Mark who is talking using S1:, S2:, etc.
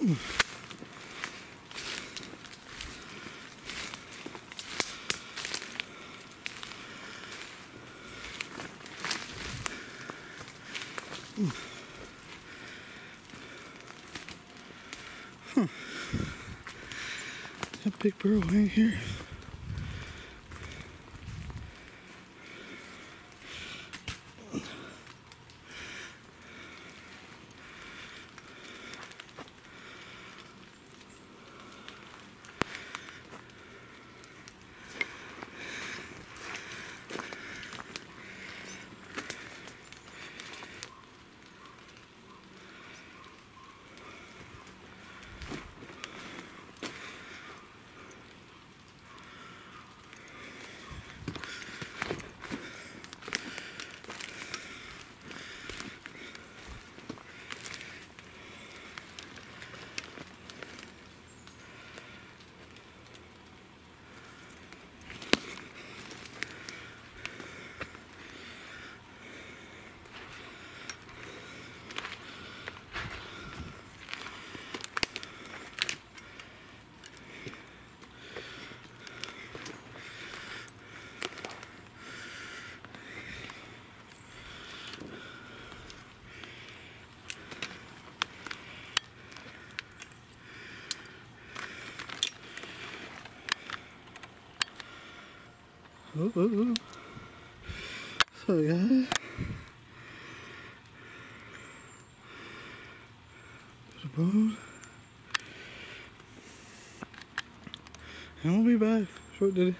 S1: Huh. That big burrow ain't here. Oh, oh, oh. So, guys. There's a bone. And we'll be back. Short did.